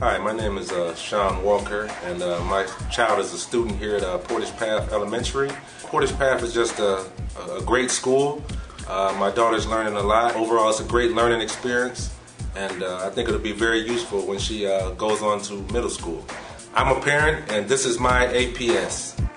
Hi, my name is uh, Shawn Walker, and uh, my child is a student here at uh, Portage Path Elementary. Portage Path is just a, a great school. Uh, my daughter's learning a lot. Overall, it's a great learning experience, and uh, I think it'll be very useful when she uh, goes on to middle school. I'm a parent, and this is my APS.